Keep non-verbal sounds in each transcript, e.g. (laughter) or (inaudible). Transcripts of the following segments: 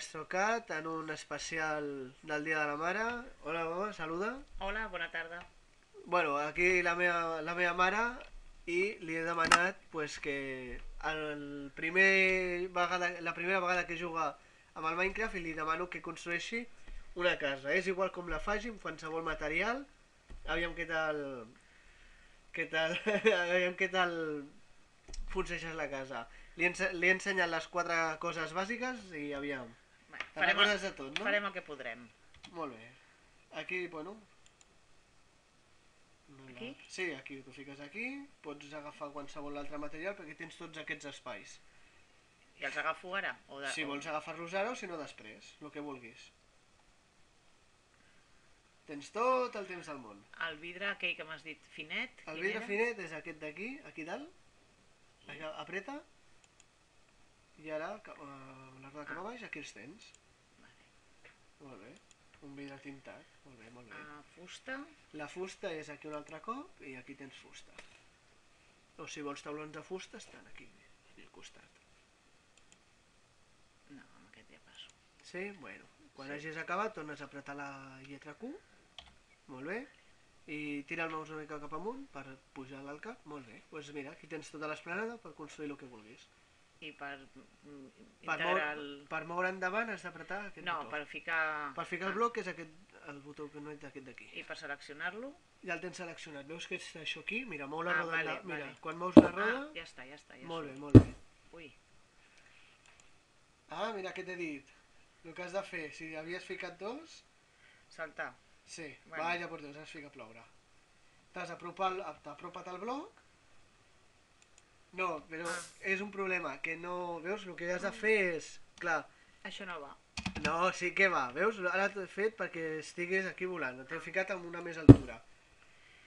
Astrocat en un especial del Dia de la Mare. Hola, mama, saluda. Hola, bona tarda. Bueno, aquí la meva, la meva mare i li he demanat pues, que el primer vegada, la primera vegada que juga amb el Minecraft i li demano que construeixi una casa. És igual com la faci, amb qualsevol material. Aviam què tal... Què tal... (laughs) Aviam què tal funcioneix la casa. Li, he li he ensenyat les quatre coses bàsiques i aviam. Farem, el, de tot, no? farem el que podrem. Molt bé. Aquí, bueno... Aquí? Sí, aquí, tu fiques aquí, pots agafar qualsevol altre material perquè tens tots aquests espais. I els agafo ara? O de, Si vols agafar-los ara o si no després, el que vulguis. Tens tot el temps del món. El vidre aquell que m'has dit finet? El vidre era? finet és aquest d'aquí, aquí dalt. Apreta. I ara, eh, la roda cap a baix, aquí els tens. Vale. Molt bé. Un vidre tintat. Molt bé, molt bé. Ah, fusta. La fusta és aquí un altre cop i aquí tens fusta. O si vols taulons de fusta estan aquí, aquí al costat. No, amb aquest ja passo. Sí? Bueno, quan Sí. hagis acabat tornes a apretar la lletra Q. Molt bé. I tira el mouse una mica cap amunt per pujar al cap. Molt bé. Doncs pues mira, aquí tens tota l'esplanada per construir el que vulguis. I per mm, Per, integrar moure, el... per moure endavant has d'apretar aquest No, botó. per ficar... Per ficar el Ah, bloc és aquest, el botó que no és aquest d'aquí. I per seleccionar-lo? Ja el tens seleccionat. Veus que és això aquí? Mira, mou la Ah, roda. vale, endavant. Mira, vale. quan mous la roda... Ah, ja està, ja està. Ja molt bé, molt bé. Ui, Ah, mira què t'he dit. El que has de fer, si havies ficat dos, saltar. sí, Bueno. vaya por Dios, has ficat ploure. T'has apropat, apropat al bloc. No, però Ah. és un problema, que no... Veus, el que has de fer és... Clar, Això no va. no, sí que va, veus? Ara t'ho he fet perquè estigués aquí volant, t'he ficat amb una més altura.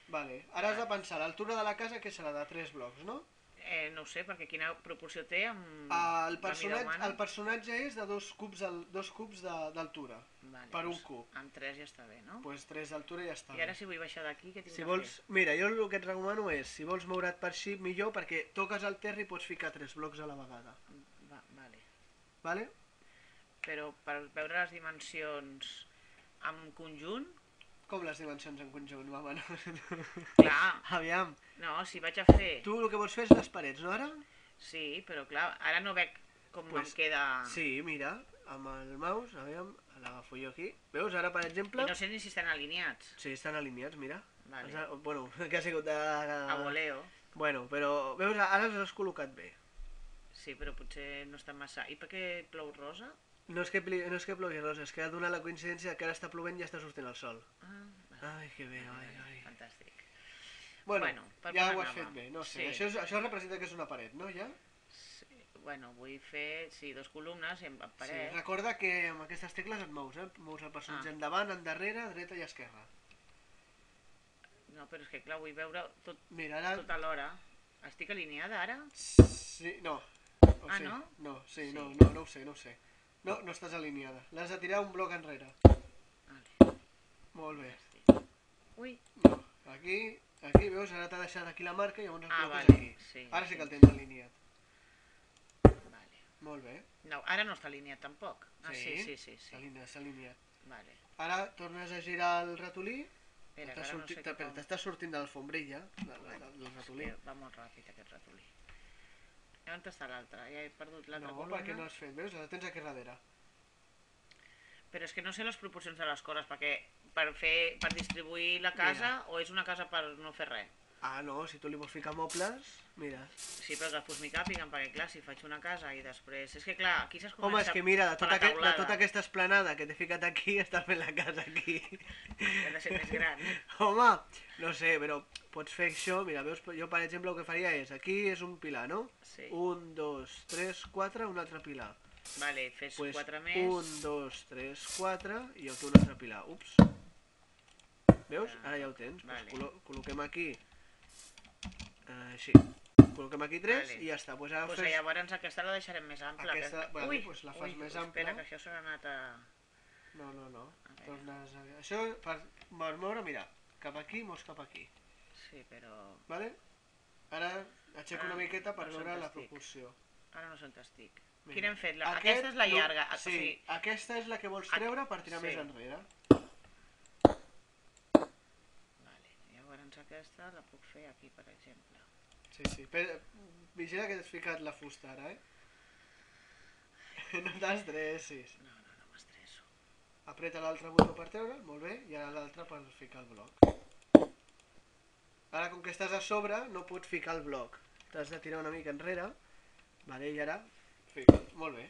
Vale, ara has de pensar, l'altura de la casa que serà de 3 blocs, no? Eh, no ho sé, perquè quina proporció té amb El personatge, el personatge és de dos cubs, al- dos cubs de- d'altura. Vale, per un doncs cub. Amb 3 ja està bé, no? Pues 3 d'altura ja està. I ara si vull baixar d'aquí, què tinc Si vols, mira, jo el que et recomano és, si vols moure't per així, millor, perquè toques el terra i pots ficar tres blocs a la vegada. fer? Va, vale. Vale? Però per veure les dimensions en conjunt, Com les dimensions en conjunt, mama, no? (laughs) clar, Aviam, no, si vaig a fer... tu el que vols fer és les parets, no ara? Sí, però clar, ara no veig com Pues, em queda... Sí, mira, amb el mouse, aviam, l'agafo jo aquí. Veus, ara, per exemple... I no sé ni si estan alineats. Sí, estan alineats, mira. Vale. Ha- Bueno, (laughs) que ha sigut de... A voleo. Bueno, però, veus, ara els has col·locat bé. Sí, però potser no està massa... I per què plou rosa? No és que, pli- no és que plogui rosa, és que ha donat la coincidència que ara està plovent i ja està sortint el sol. Ah, vale. Ai, que bé, ai, ai. Fantàstic. Bueno, Bueno, ja ho has anàvem? fet bé, no sé. Sí. Això, és, això representa que és una paret, no, ja? Bueno, vull fer, sí, dos columnes i amb Sí. paret. Recorda que amb aquestes tecles et mous, eh? Mous el personatge Ah. endavant, endarrere, dreta i esquerra. No, però és que clar, vull veure tot, Mira, ara... tot alhora. Estic alineada ara? Sí, no. O Ah, sí. no? No, sí, Sí. no, no, no ho sé, no ho sé. No, no estàs alineada. L'has de tirar un bloc enrere. Vale. Molt bé. Ui, No, aquí, aquí, veus, ara t'ha deixat aquí la marca i llavors el ah, vale, aquí. sí. Ara sí que el tens alineat. Molt bé. No, ara no està alineat tampoc. Ah, sí, sí, sí, S'ha sí. alineat, s'ha alineat. Vale. Ara tornes a girar el ratolí. Espera, T'està no sortint, sé cap espera, on... t'està sortint de l'alfombrilla, del, Vale. del, ratolí. Hòstia, va molt ràpid aquest ratolí. I on està l'altre? Ja he perdut l'altra No, columna. perquè no has fet, veus? La tens aquí darrere. Però és que no sé les proporcions de les coses, perquè per fer, per distribuir la casa o és una casa per no fer res. Ah, no, si tu li vols ficar mobles, mira. Sí, però que fos m'hi càpiguen, perquè clar, si faig una casa i després... És que clar, aquí s'es Home, és que mira, de tota, aquest, de tota aquesta esplanada que t'he ficat aquí, (laughs) estàs fent la casa aquí. He de ser més gran. Home, no sé, però pots fer això, mira, veus, jo per exemple el que faria és, aquí és un pilar, no? Sí. Un, dos, tres, quatre, un altre pilar. Vale, fes Pues quatre més. un, dos, tres, quatre, i aquí un altre pilar. Ups. Veus? Ah, Ara ja ho tens. vale. Pues col·lo col·loquem aquí, així. Col·loquem aquí tres Vale. i ja està. Pues ara Pues fes... llavors aquesta la deixarem més ampla. Aquesta- que... bueno, ui, pues la fas ui, més Espera, ampla. que això s'ha anat a... No, no, no. A. Tornes a... Això per, per moure, mira, cap aquí, mos cap aquí. Sí, però... Vale? Ara aixeco Ah, una miqueta per no veure la proporció. Ara no sé on estic. Mira, Quina hem fet? La, aquest aquesta és la no- llarga. o Sí, sigui, aquesta és la que vols treure per tirar sí. més enrere. Vale. Llavors aquesta la puc fer aquí, per exemple. Sí, sí. Però, vigila que has ficat la fusta ara, eh? (laughs) No t'estressis. No, no, no m'estresso. Apreta l'altre botó per treure'l, molt bé, i ara l'altre per ficar el bloc. Ara, com que estàs a sobre, no pots ficar el bloc. T'has de tirar una mica enrere, vale, i ara, fica. Molt bé.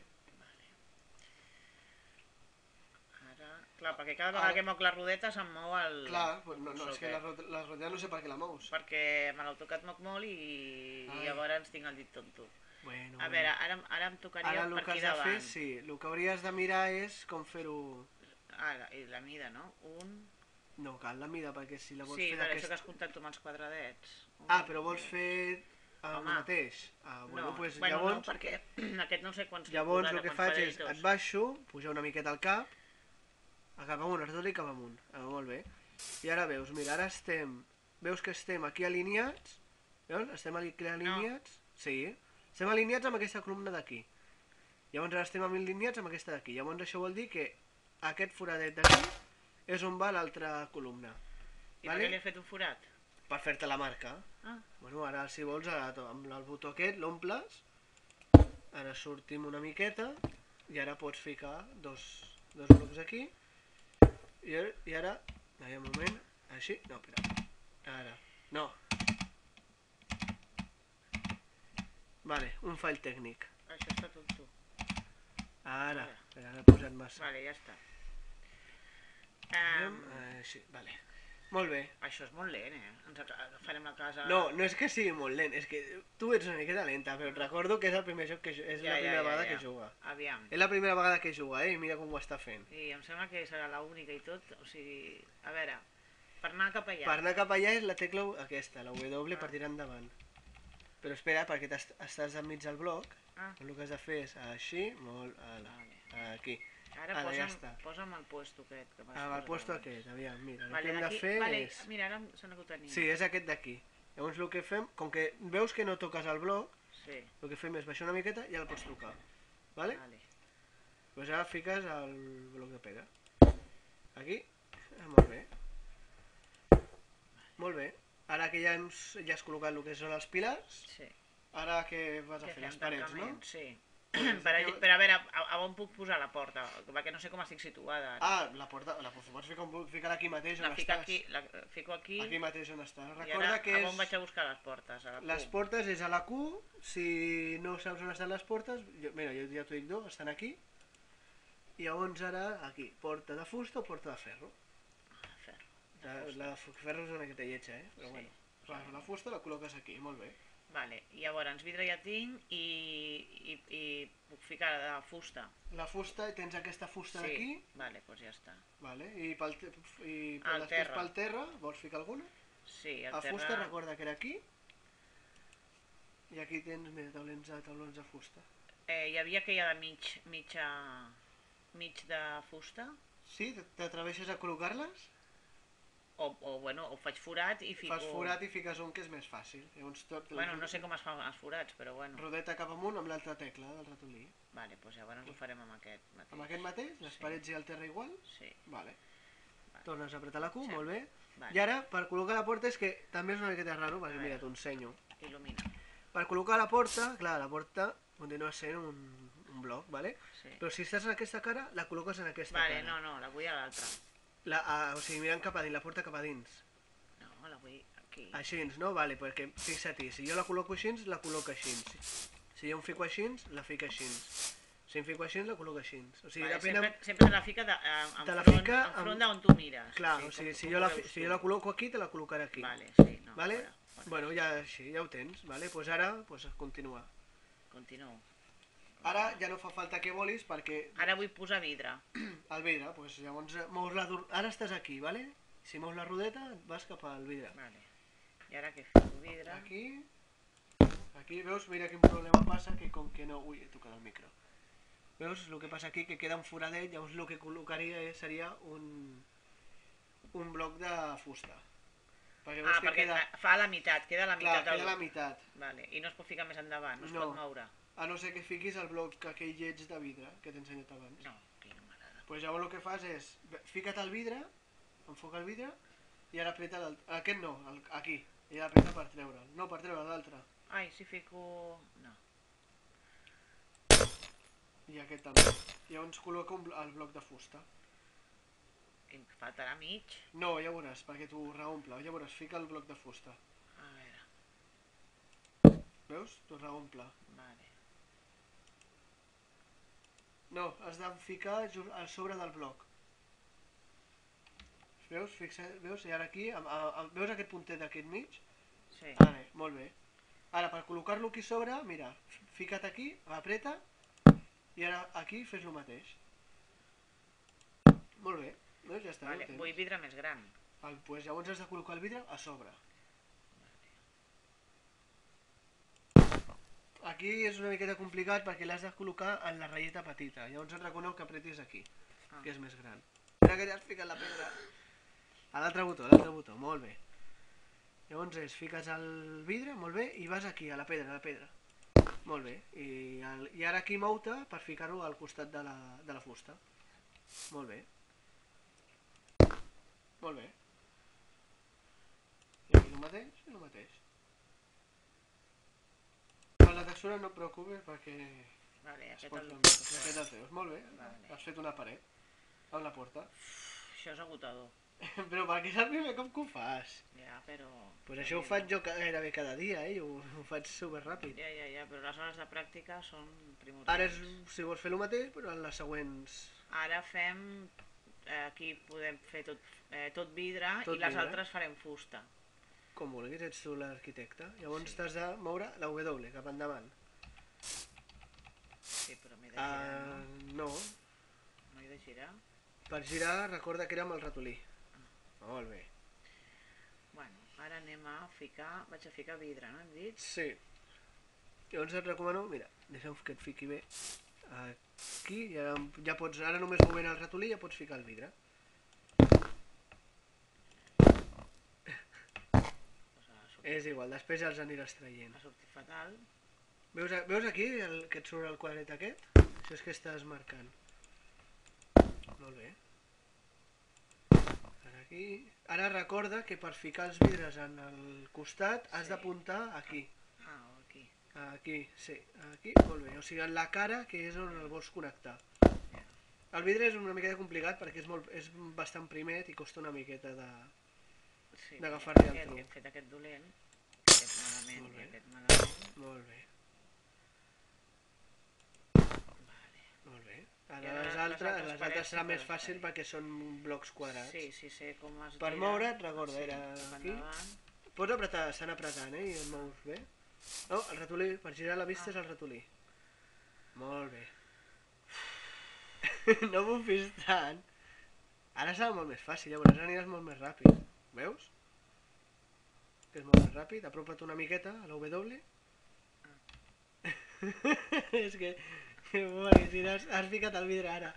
Ara... Clar, perquè cada vegada Ara- que moc la rodeta se'm mou el... Clar, pues no, no, és que la, la rodeta no sé per què la mous. Perquè me l'he tocat moc molt i, Ai. i llavors tinc el dit tonto. Bueno, A veure, ara, ara em tocaria Ara el per que aquí has de davant. fer, sí, el que hauries de mirar és com fer-ho... Ara, i la mida, no? Un... No cal la mida, perquè si la vols Sí, fer per això d'aquest... que has comptat tu amb els quadradets. Un, Ah, però vols fer el Home. mateix? Ah, bueno, no, pues, bueno, llavors, no, perquè (clears throat) aquest no sé quants llavors el que faig és, et baixo, pujar una miqueta al cap, cap amunt, retoli cap amunt. Ah, molt bé. I ara veus, mira, ara estem, veus que estem aquí alineats, veus? Estem aquí alineats, sí, estem alineats amb aquesta columna d'aquí. Llavors ara estem alineats amb aquesta d'aquí. Llavors això vol dir que aquest foradet d'aquí és on va l'altra columna. I per què li has fet un forat? Per fer-te la marca. Ah, Bueno, ara si vols, ara, amb el botó aquest l'omples, ara sortim una miqueta i ara pots ficar dos, dos blocs aquí i, ara- i ara, ai, un moment, així, no, espera, ara, no. Vale, un fall tècnic. això està tonto. Ara, Ara. espera, ara he posat massa. Vale, ja està. Um, Així, vale. Molt bé. això és molt lent, eh? Ens aca- farem la casa... No, no és que sigui molt lent, és que tu ets una miqueta lenta, però et recordo que és el primer joc que ju- és la primera vegada que juga. Aviam. És la primera vegada que juga, eh? I mira com ho està fent. I em sembla que serà l'única i tot, o sigui... A veure, per anar cap allà... Per anar cap allà és la tecla aquesta, la W per tirar endavant. Però espera, perquè t'est- estàs enmig del bloc, Ah, el que has de fer és així, molt, ala, vale. aquí. Ara, Ara, ja posa'm, està. posa'm el puesto aquest que Ah, el puesto abans. aquest, aviam, mira, el Vale, que hem de fer vale, és... Mira, ara se n'ha que tenia. Sí, és aquest d'aquí. Llavors el que fem, com que veus que no toques el bloc, Sí, el que fem és baixar una miqueta i ja el pots tocar. Vale? vale. Pues ara fiques el bloc de pedra. Aquí. Ah, molt bé. Molt bé. Ara que ja, hem, ja has col·locat el que són els pilars, Sí. ara què vas a Què fer? Les parets, no? Sí. Per, aquí- a, per a veure, a, a on puc posar la porta? Perquè no sé com estic situada. ara. Ah, la porta, la pots ficar, ficar aquí mateix on la fico estàs. aquí, la fico aquí, Aquí mateix on estàs. Recorda ara que a on és... vaig a buscar les portes? A la Les Q? portes és a la Q, si no saps on estan les portes, jo, mira, jo ja t'ho dic dos, estan aquí. I llavors ara, aquí, porta de fusta o porta de ferro. Ah, ferro. La, fusta. la de ferro és una miqueta lletja, eh? Però Sí. bueno. La, la fusta la col·loques aquí, molt bé. Vale, i llavors vidre ja tinc i, i, i puc ficar de fusta. La fusta, tens aquesta fusta sí, d'aquí, vale, doncs ja està. vale? i, pel, i pel, després terra. pel terra, vols ficar alguna? Sí, el La terra... fusta, recorda que era aquí. I aquí tens, mira, taulons de, taulons de fusta. Eh, hi havia aquella de mig, mitja, mig de fusta, Sí, t'atreveixes a col·locar-les? O, o, bueno, o faig forat i fico... Fas forat i fiques un que és més fàcil. Llavors tot... Bueno, no sé com es fan els forats, però bueno. Rodeta cap amunt amb l'altra tecla del ratolí. Vale, doncs llavors ho farem amb aquest mateix. Amb aquest mateix, les Sí. parets i el terra igual. Sí, Vale. Vale. Tornes a apretar la Q, Sí. molt bé. vale. I ara, per col·locar la porta, és que també és una miqueta raro, perquè mira, t'ho ensenyo. Il·lumina. Per col·locar la porta, clar, la porta continua sent un, un bloc, ¿vale? Sí. Però si estàs en aquesta cara, la col·loques en aquesta Vale, cara. no, no, la vull a l'altra. La, a, o sigui, mirant cap a dins, la porta cap a dins. No, la vull aquí. Així, no? Vale, perquè fixa-t'hi, si jo la col·loco així, la col·loco així. Si, jo em fico així, la fico així. Si em fico així, la col·loco així. O sigui, Vale, depèn... sempre, sempre la fica de, eh, en, Te la front, fica en amb- front d'on tu mires. Clar, sí, o sigui, com- si com jo, la, fi- si jo la col·loco aquí, te la col·locaré aquí. Vale, sí, no, Vale? fora, fora. Bueno, ja, sí, ja ho tens, vale? Pues ara, pues continua. Continuo. Ara ja no fa falta que volis perquè Ara vull posar vidre. el vidre, pues llavors eh, mous la... Ara estàs aquí, vale? Si mous la rodeta, vas cap al vidre. Vale. I ara que fico vidre... Aquí... Aquí, veus? Mira quin problema passa, que com que no... Ui, he tocat el micro. Veus? El que passa aquí, que queda un foradet, llavors el que col·locaria seria un... un bloc de fusta. Perquè Ah, que perquè queda... fa la meitat, queda la Clar, meitat. queda la meitat. Vale. I no es pot ficar més endavant, no es No. pot moure. A no ser que fiquis el bloc aquell lleig de vidre que t'he ensenyat abans. No, que no m'agrada. Pues llavors el que fas és, fica't al vidre, enfoca el vidre, i ara apreta l'altre. Aquest no, el, aquí. I ara apreta per treure'l. No, per treure l'altre. Ai, si fico... No. I aquest també. Llavors col·loca un, el bloc de fusta. I em faltarà mig. No, ja veuràs, perquè t'ho reomple. Ja veuràs, fica el bloc de fusta. A veure, Veus? T'ho reomple. vale. No, has de ficar a sobre del bloc. Veus? Fixa, veus? I ara aquí, a, a, a, veus aquest puntet d'aquí mig? Sí. Vale, molt bé. Ara, per col·locar-lo aquí sobre, mira, fica't aquí, apreta, i ara aquí fes el mateix. Molt bé, doncs ja està. Vale, vull vidre més gran. El, pues llavors has de col·locar el vidre a sobre. Aquí és una miqueta complicat perquè l'has de col·locar en la ratlleta petita. Llavors et reconec que apretis aquí, Ah. que és més gran. Espera que ja has ficat la pedra. A l'altre botó, a l'altre botó, molt bé. Llavors és, fiques el vidre, molt bé, i vas aquí, a la pedra, a la pedra. Molt bé. I, el, i ara aquí mou-te per ficar-ho al costat de la, de la fusta. Molt bé. Molt bé. I aquí el mateix, el mateix. La textura no et preocupes perquè Vale, es aquest pot el... fer aquest el teus. Molt bé, Vale. has fet una paret amb la porta. Això és agotador. (laughs) Però perquè és el primer cop que ho fas. Ja, però... Pues això ho faig jo gairebé cada dia, eh? Jo ho, ho faig super ràpid. Ja, ja, ja, però les hores de pràctica són primordials. Ara és, si vols fer el mateix, però en les següents... Ara fem... eh, Aquí podem fer tot, eh, tot vidre Tot i les vidre. altres farem fusta. Com vulguis, ets tu l'arquitecte. Llavors Sí. t'has de moure la W cap endavant. Sí, però m'he de girar, Uh, no? no, No he de girar? per girar recorda que era amb el ratolí. Molt bé. Bueno, ara anem a ficar... Vaig a ficar vidre, no hem dit? Sí. Llavors et recomano, mira, deixa'm que et fiqui bé aquí, ara, ja pots, ara només movent el ratolí ja pots ficar el vidre. Pues ha sortit, És igual, després ja els aniràs traient. ha sortit fatal. Veus, a- veus aquí el, que et surt el quadret aquest? Això és que estàs marcant. Molt bé. Ara aquí... Ara recorda que per ficar els vidres en el costat has Sí. d'apuntar aquí. Ah, aquí. Aquí, sí, aquí, molt bé. O sigui, en la cara, que és on el vols connectar. El vidre és una miqueta complicat perquè és, molt, és bastant primet i costa una miqueta de... Sí, D'agafar-li el truc. Hem fet aquest dolent, aquest malament i aquest malament. Molt bé, Vale. molt bé. Ara ara les les altres, altres les altres serà sí més les fàcil perquè són blocs quadrats. Sí, sí, sé com es Per moure't, recorda, era cap aquí. Pots apretar, estan apretant, eh? I et mous bé. No, el ratolí, per girar la vista Ah. és el ratolí. Molt bé. (laughs) no bufis tant. Ara serà molt més fàcil, llavors aniràs molt més ràpid. Veus? Que és molt més ràpid. Apropa't una miqueta a la W. (laughs) és que... Perquè si has, has ficat el vidre ara.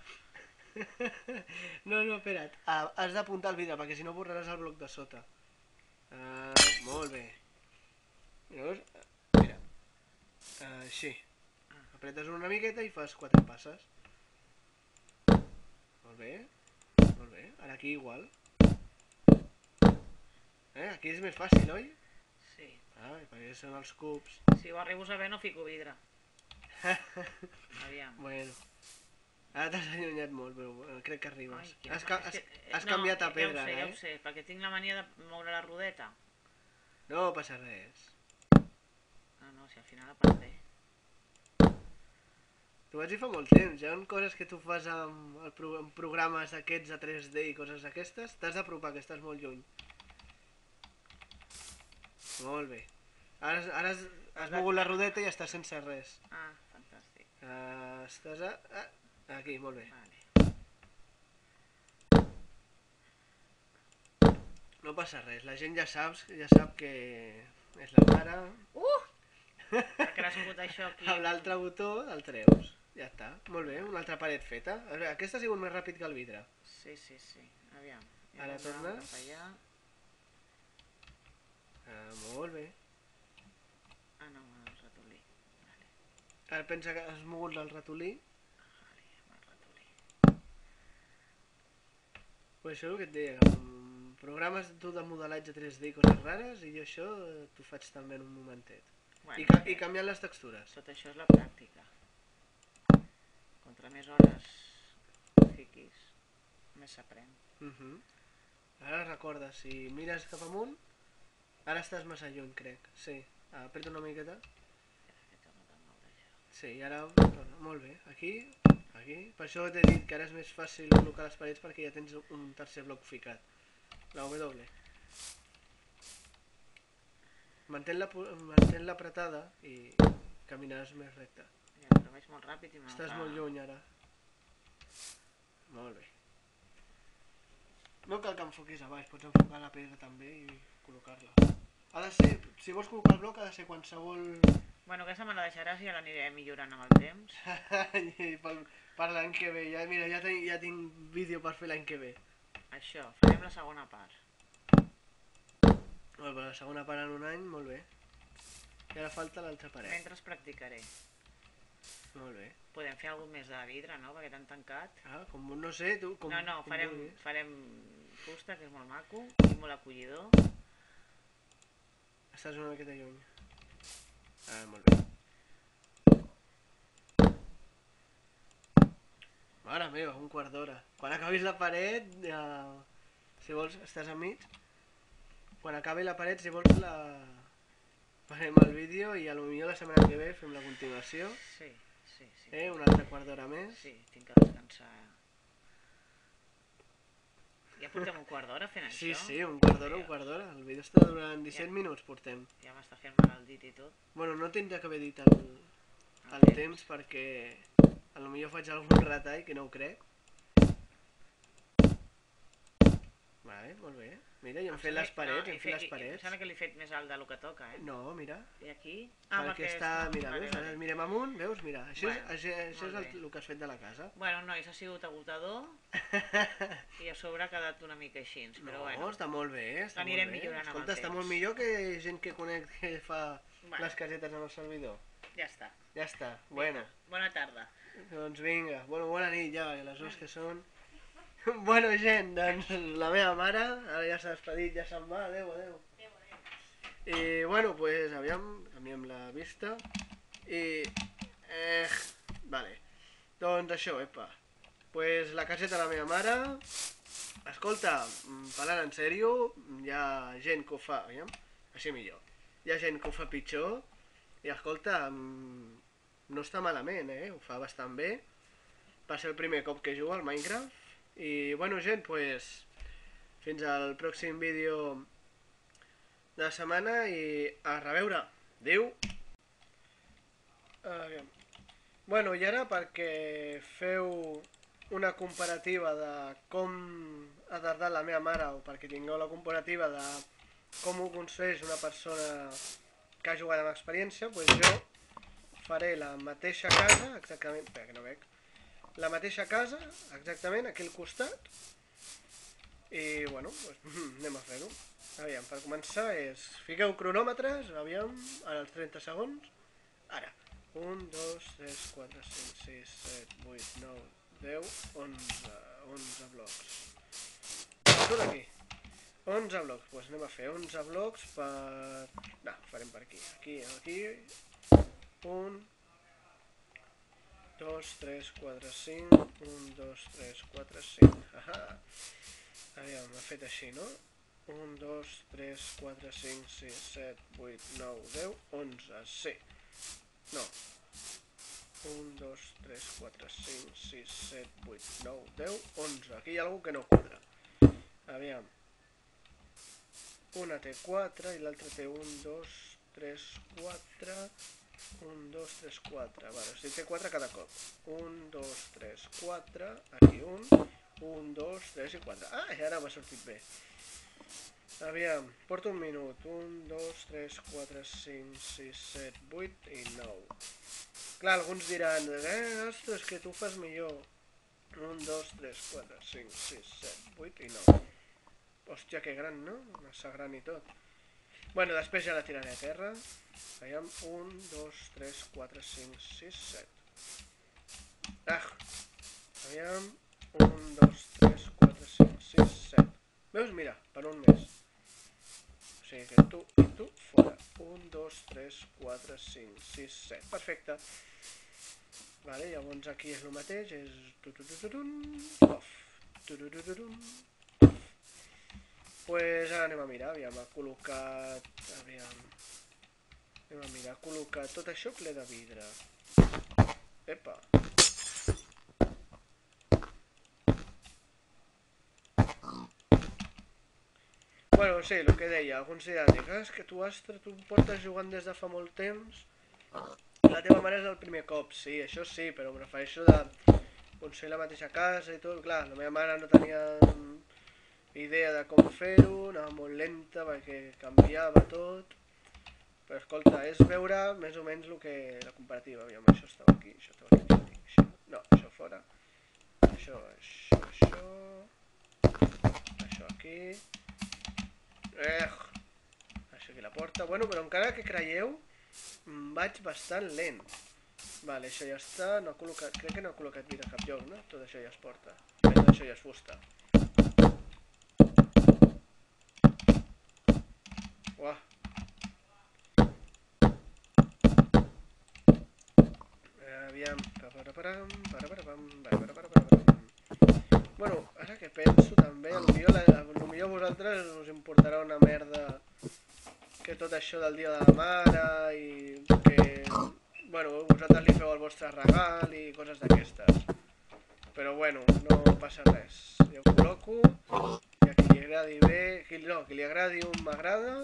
(laughs) no, no, espera't. Ah, has d'apuntar el vidre perquè si no borraràs el bloc de sota. Uh, molt bé. Llavors, mira, uh, així. Apretes una miqueta i fas quatre passes. Molt bé, molt bé. Ara aquí igual. Eh, aquí és més fàcil, oi? Sí. Ah, perquè són els cubs. Si ho arribo a saber no fico vidre. (laughs) Aviam. bueno. Ara t'has allunyat molt, però crec que arribes. Ai, has, ca has, que- eh, has canviat a ja ho pedra, sé, eh? Ja ho sé, perquè tinc la mania de moure la rodeta. No passa res. No, no, si al final la perdré. T'ho vaig dir fa molt temps, hi ha coses que tu fas amb, el pro amb programes aquests a 3D i coses d'aquestes, t'has d'apropar, que estàs molt lluny. Molt bé. Ara, ara has, has mogut la rodeta i estàs sense res. Ah, fantàstic. Uh, estàs a, a, aquí, molt bé. Vale. No passa res, la gent ja saps, ja sap que és la mare. Uh! Ha crescut això (laughs) aquí. Amb l'altre botó el treus. Ja està, molt bé, una altra paret feta. Aquesta ha sigut més ràpid que el vidre. Sí, sí, sí. Aviam. Ara tornes. Cap allà. Ah, molt bé. Ah, no, el ratolí. Vale. Ara pensa que has mogut el ratolí. Amb el ratolí. Pues això és el que et deia, que amb programes tu de modelatge 3D i coses rares i jo això eh, t'ho faig també en un momentet. Bueno, I, ca I canviant les textures. Tot això és la pràctica. Contra més hores fiquis, més s'aprèn. Uh -huh. Ara recorda, si mires cap amunt, ara estàs massa lluny, crec. Sí, apreta una miqueta. Sí, i ara torna. Molt bé. Aquí, aquí. Per això t'he dit que ara és més fàcil col·locar les parets perquè ja tens un tercer bloc ficat. La W. Mantén-la mantén-la apretada i caminaràs més recte. Ja, però vaig molt ràpid i Estàs molt lluny ara. Molt bé. No cal que enfoquis a baix, pots enfocar la pedra també i col·locar-la. Ha de ser, si vols col·locar el bloc ha de ser qualsevol... Bueno, aquesta me la deixaràs i ja l'aniré millorant amb el temps. (laughs) I per, per l'any que ve, ja, mira, ja, tinc, ja tinc vídeo per fer l'any que ve. Això, farem la segona part. Molt bé, la segona part en un any, molt bé. I ara falta l'altra paret. Mentre practicaré. Molt bé. Podem fer alguna més de vidre, no? Perquè t'han tancat. Ah, com no sé, tu, com, no, no, com farem, vulguis. farem fusta, que és molt maco, i molt acollidor. Estàs una miqueta lluny. Ah, molt bé. Mare meva, un quart d'hora. Quan acabis la paret, ja... si vols, estàs enmig. Quan acabi la paret, si vols, la... farem el vídeo i a lo millor la setmana que ve fem la continuació. Sí, sí, sí. Eh, un altre quart d'hora més. Sí, tinc que descansar. Ja portem un quart d'hora fent Sí, això? sí, un quart d'hora, un quart d'hora. El vídeo està durant 17 Ja. minuts, portem. Ja m'està fent mal el dit i tot. Bueno, no tindrà que haver dit el, el temps perquè a lo millor faig algun retall que no ho crec. Vale, molt bé. Mira, ja hem fet les parets, hem fet les Em parets. sembla que l'he fet més alt del que toca, eh? No, mira, I aquí? perquè està... Mira, vale, veus? vale. Ara mirem amunt, veus? Mira, això és, Bueno, això, això és el, que has fet de la casa. Bueno, nois, ha sigut agotador (laughs) i a sobre ha quedat una mica així, però no, bueno. està molt bé, està molt bé. millorant Escolta, està temps. molt millor que gent que conec que fa Bueno. les casetes en el servidor. Ja està. Ja està, bueno. Bona tarda. Doncs vinga, bueno, bona nit ja, i les hores que són. (laughs) Bueno, gent, doncs la meva mare, ara ja s'ha despedit, ja se'n va, adeu, adeu. I bueno, pues aviam, canviem la vista. I... Eh, vale. Doncs això, epa. Pues la caseta de la meva mare... Escolta, mm, parlant en sèrio, hi ha gent que ho fa, aviam, així millor. Hi ha gent que ho fa pitjor, i escolta, mm, no està malament, eh? Ho fa bastant bé. Va ser el primer cop que jugo al Minecraft. I, bueno, gent, pues, fins al pròxim vídeo de la setmana i a reveure. Adéu. Uh, bueno, i ara perquè feu una comparativa de com ha tardat la meva mare o perquè tingueu la comparativa de com ho construeix una persona que ha jugat amb experiència, doncs jo faré la mateixa casa, exactament, espera que no veig, la mateixa casa, exactament, aquí al costat, i bueno, doncs, (laughs) anem a fer-ho. Aviam, per començar és, fiqueu cronòmetres, aviam, ara els 30 segons, ara, 1, 2, 3, 4, 5, 6, 7, 8, 9, 10, 11, 11 blocs. Tot aquí. 11 blocs, doncs anem a fer 11 blocs per... No, farem per aquí. Aquí, aquí... 1, 2, 3, 4, 5... 1, 2, 3, 4, 5... Ahà. Aviam, m'ha fet així, no? 1, 2, 3, 4, 5, 6, 7, 8, 9, 10, 11, sí. No. 1, 2, 3, 4, 5, 6, 7, 8, 9, 10, 11. Aquí hi ha algú que no quadra. Aviam. Una té 4 i l'altra té 1, 2, 3, 4... 1, 2, 3, 4. Vale, o sigui, té 4 cada cop. 1, 2, 3, 4. Aquí un. 1, 2, 3 i 4. Ah, i ara m'ha sortit bé. Aviam, porto un minut. 1, 2, 3, 4, 5, 6, 7, 8 i 9. Clar, alguns diran, eh, ostres, que tu fas millor. 1, 2, 3, 4, 5, 6, 7, 8 i 9. Hòstia, que gran, no? Massa gran i tot. Bueno, després ja la tiraré a terra. Veiem, 1, 2, 3, 4, 5, 6, 7. Ah! Aviam, 1, 2, 3, 4, 5, 6, 7. Veus? Mira, per un mes. O sigui que tu i tu fora. 1, 2, 3, 4, 5, 6, 7. Perfecte. Vale, llavors aquí és el mateix, és... tu, tu, tu, tu, tun, off. Tu, tu, tu, tu, tun, off. Pues ara anem a mirar, aviam, ha col·locat... Aviam... Anem a mirar, ha col·locat tot això ple de vidre. Epa. Bueno, sí, el que deia, alguns diran, ah, és que tu, Astra, tu portes jugant des de fa molt temps, la teva mare és el primer cop, sí, això sí, però em refereixo de construir la mateixa casa i tot, clar, la meva mare no tenia idea de com fer-ho, anava molt lenta perquè canviava tot, però escolta, és veure més o menys el que la comparativa, aviam, això estava aquí, això estava aquí, això, això, no, això fora, això, això, això, això aquí, eh, això aquí la porta, bueno, però encara que creieu, mm, vaig bastant lent. Vale, això ja està, no ha col·locat, crec que no ha col·locat vidre a cap lloc, no? Tot això ja es porta. Això ja és fusta. Bueno, ara que penso també, potser, la, potser a vosaltres us importarà una merda que tot això del dia de la mare i que, bueno, vosaltres li feu el vostre regal i coses d'aquestes. Però bueno, no passa res. Jo ho col·loco agradi bé, qui, no, qui li agradi un m'agrada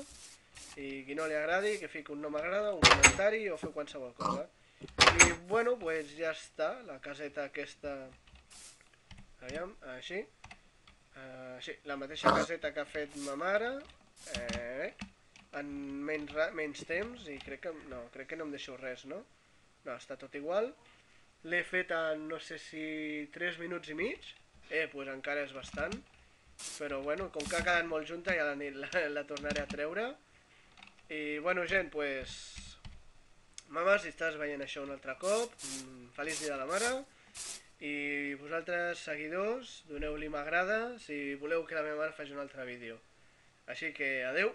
i qui no li agradi que fiqui un no m'agrada, un comentari o feu qualsevol cosa. I bueno, pues ja està, la caseta aquesta, aviam, així, uh, sí, la mateixa caseta que ha fet ma mare, eh, en menys, menys temps i crec que, no, crec que no em deixo res, no? No, està tot igual. L'he fet en no sé si 3 minuts i mig, eh, pues encara és bastant, però bueno, com que ha quedat molt junta ja la nit la, la tornaré a treure. I bueno, gent, pues... Mama, si estàs veient això un altre cop, mm, feliç dia de la mare. I vosaltres, seguidors, doneu-li m'agrada si voleu que la meva mare faci un altre vídeo. Així que adeu